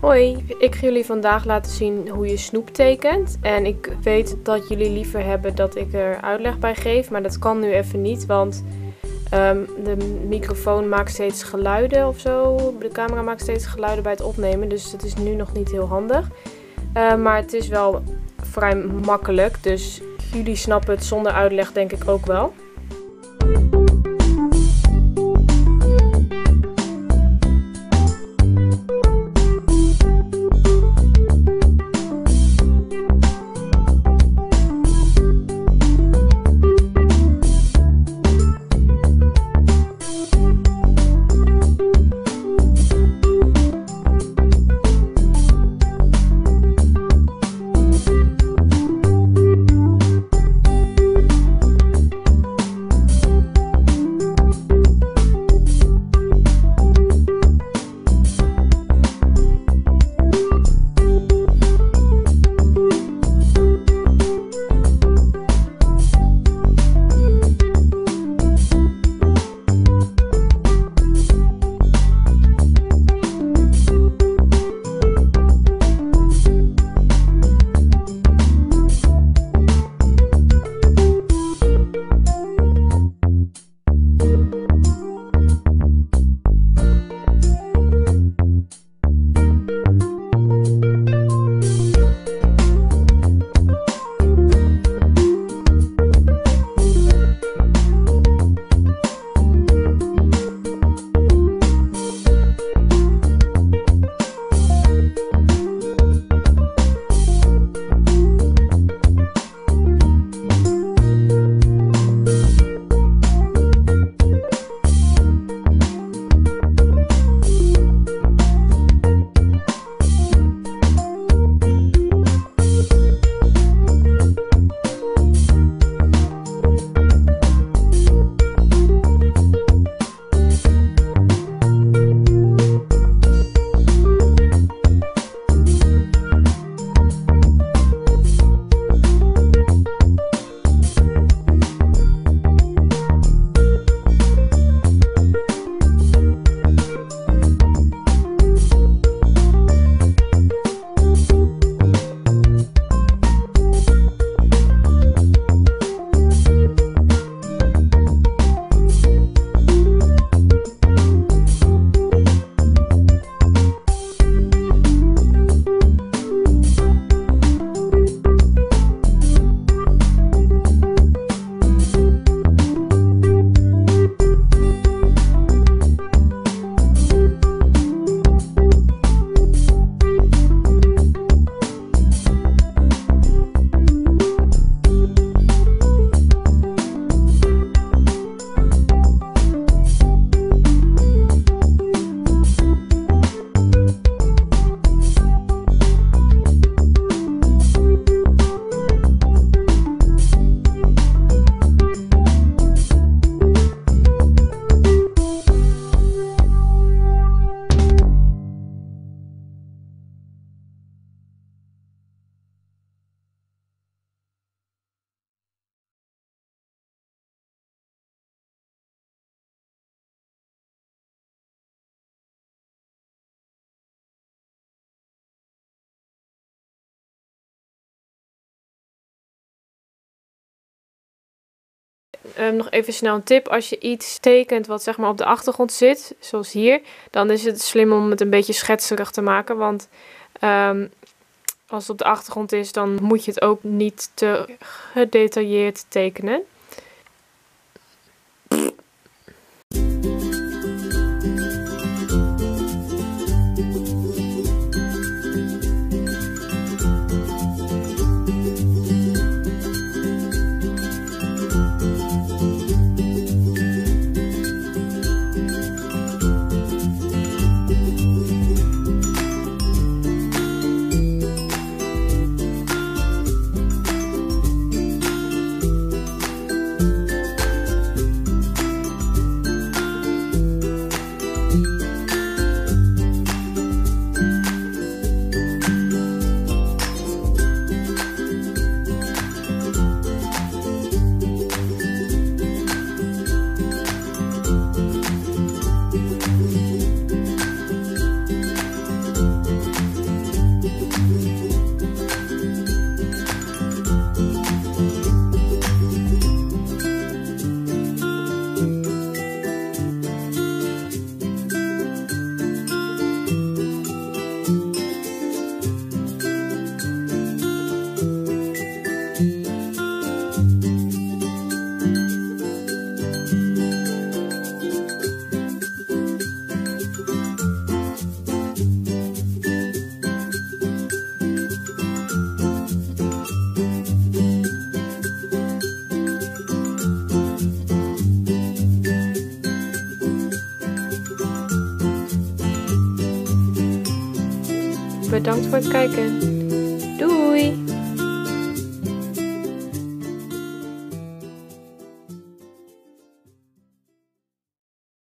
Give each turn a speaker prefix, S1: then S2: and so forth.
S1: Hoi, ik ga jullie vandaag laten zien hoe je snoep tekent. En ik weet dat jullie liever hebben dat ik er uitleg bij geef, maar dat kan nu even niet, want ehm, de microfoon maakt steeds geluiden of zo. De camera maakt steeds geluiden bij het opnemen, dus het is nu nog niet heel handig. Uh, maar het is wel vrij makkelijk, dus jullie snappen het zonder uitleg denk ik ook wel. Um, nog even snel een tip. Als je iets tekent wat zeg maar op de achtergrond zit, zoals hier, dan is het slim om het een beetje schetserig te maken. Want um, als het op de achtergrond is, dan moet je het ook niet te gedetailleerd tekenen. Bedankt voor het kijken.